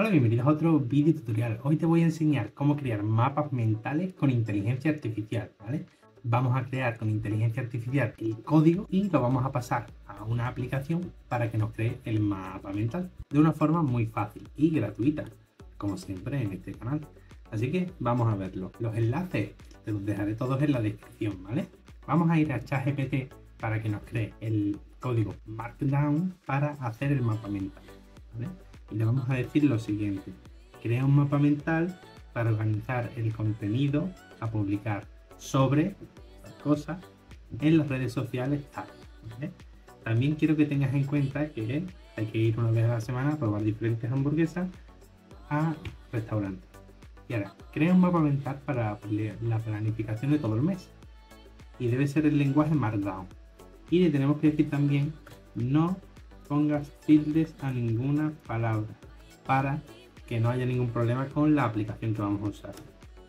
Hola, bienvenidos a otro vídeo tutorial. Hoy te voy a enseñar cómo crear mapas mentales con inteligencia artificial, ¿vale? Vamos a crear con inteligencia artificial el código y lo vamos a pasar a una aplicación para que nos cree el mapa mental de una forma muy fácil y gratuita, como siempre en este canal. Así que vamos a verlo. Los enlaces te los dejaré todos en la descripción, ¿vale? Vamos a ir a ChatGPT para que nos cree el código Markdown para hacer el mapa mental. Y le vamos a decir lo siguiente. Crea un mapa mental para organizar el contenido a publicar sobre cosas en las redes sociales. También quiero que tengas en cuenta que hay que ir una vez a la semana a probar diferentes hamburguesas a restaurantes. Y ahora, crea un mapa mental para la planificación de todo el mes. Y debe ser el lenguaje Markdown. Y le tenemos que decir también no pongas tildes a ninguna palabra para que no haya ningún problema con la aplicación que vamos a usar.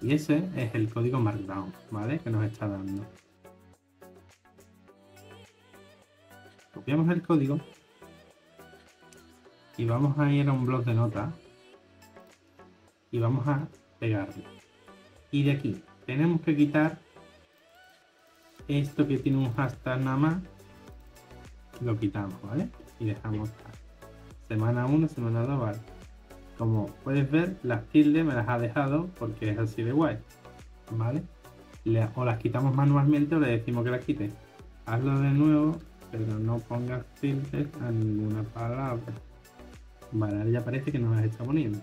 Y ese es el código Markdown, ¿vale? Que nos está dando. Copiamos el código y vamos a ir a un blog de notas y vamos a pegarlo. Y de aquí tenemos que quitar esto que tiene un hashtag nada más, lo quitamos, ¿vale? Y dejamos semana 1, semana 2, vale. Como puedes ver, las tildes me las ha dejado porque es así de guay, ¿vale? o las quitamos manualmente o le decimos que las quite. Hazlo de nuevo, pero no pongas tildes a ninguna palabra. Vale, ya parece que nos las está poniendo.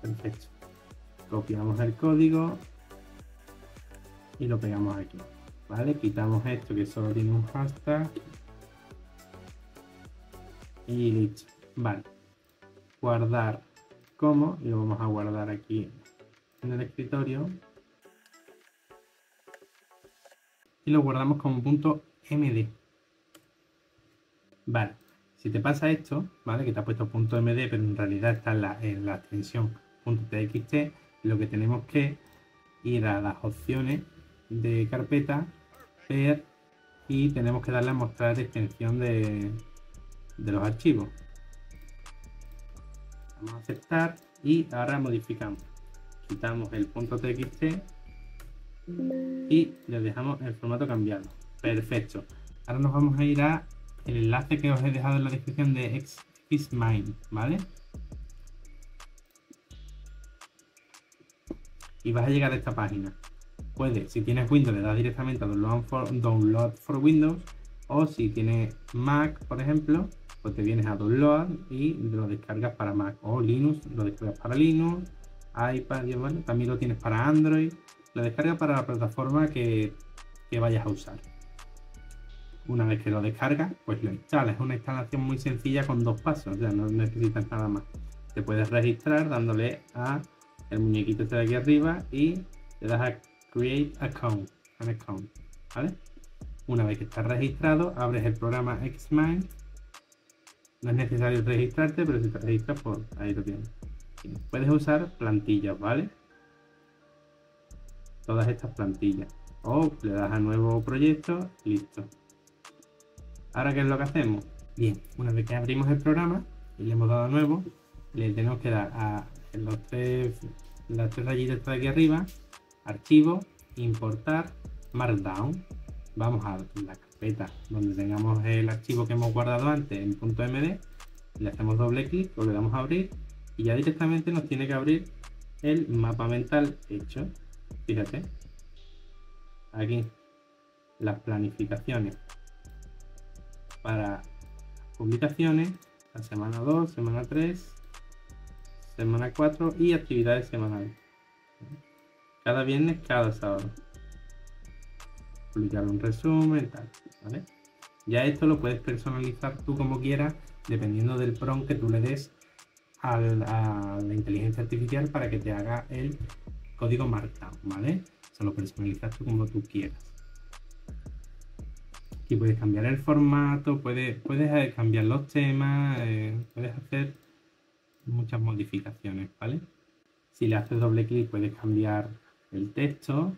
Perfecto. Copiamos el código y lo pegamos aquí. ¿Vale? Quitamos esto que solo tiene un hashtag y listo. Vale. Guardar como y lo vamos a guardar aquí en el escritorio. Y lo guardamos como punto MD. Vale. Si te pasa esto, ¿vale? Que te ha puesto punto MD, pero en realidad está en la, en la extensión .txt, lo que tenemos que ir a las opciones de carpeta, ver y tenemos que darle a mostrar extensión de, de los archivos. Vamos a aceptar y ahora modificamos. Quitamos el punto .txt y le dejamos el formato cambiado. Perfecto. Ahora nos vamos a ir a el enlace que os he dejado en la descripción de Xmind, ¿vale? Y vas a llegar a esta página. Puede, si tienes Windows, le das directamente a download for Windows o si tienes Mac, por ejemplo, pues te vienes a Download y lo descargas para Mac o Linux, lo descargas para Linux, iPad, también lo tienes para Android, lo descargas para la plataforma que, vayas a usar. Una vez que lo descargas, pues lo instalas. Es una instalación muy sencilla con dos pasos, ya no necesitas nada más. Te puedes registrar dándole a el muñequito este de aquí arriba y le das a Create Account, an account, ¿vale? Una vez que estás registrado, abres el programa Xmind no es necesario registrarte, pero si te registras, pues ahí lo tienes. Puedes usar plantillas, ¿vale? Todas estas plantillas. O le das a nuevo proyecto, listo. Ahora, ¿qué es lo que hacemos? Bien, una vez que abrimos el programa y le hemos dado a nuevo, le tenemos que dar a los tres, las tres rayitas de aquí arriba, archivo, importar, markdown. Vamos a la donde tengamos el archivo que hemos guardado antes en .md, le hacemos doble clic o le damos a abrir y ya directamente nos tiene que abrir el mapa mental hecho. Fíjate, aquí las planificaciones para publicaciones, la semana 2, semana 3, semana 4 y actividades semanales. Cada viernes, cada sábado publicar un resumen, tal, ¿vale? Ya esto lo puedes personalizar tú como quieras, dependiendo del prompt que tú le des a la inteligencia artificial para que te haga el código Markdown, ¿vale? Se lo personalizas tú como tú quieras. Aquí puedes cambiar el formato, puedes, eh, cambiar los temas, eh, puedes hacer muchas modificaciones, ¿vale? Si le haces doble clic puedes cambiar el texto,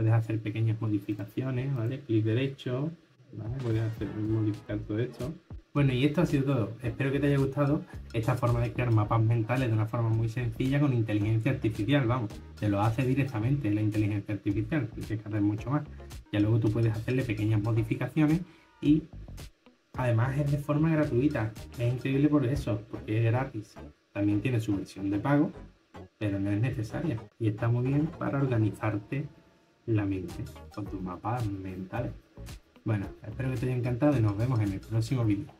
puedes hacer pequeñas modificaciones, ¿vale? Clic derecho, a hacer, modificar todo esto. Bueno, y esto ha sido todo. Espero que te haya gustado esta forma de crear mapas mentales de una forma muy sencilla con inteligencia artificial. Vamos, te lo hace directamente la inteligencia artificial, tienes que hacer mucho más. Ya luego tú puedes hacerle pequeñas modificaciones y además es de forma gratuita. Es increíble por eso, porque es gratis. También tiene su versión de pago, pero no es necesaria. Y está muy bien para organizarte la mente con tus mapas mentales. Bueno, espero que te haya encantado y nos vemos en el próximo vídeo.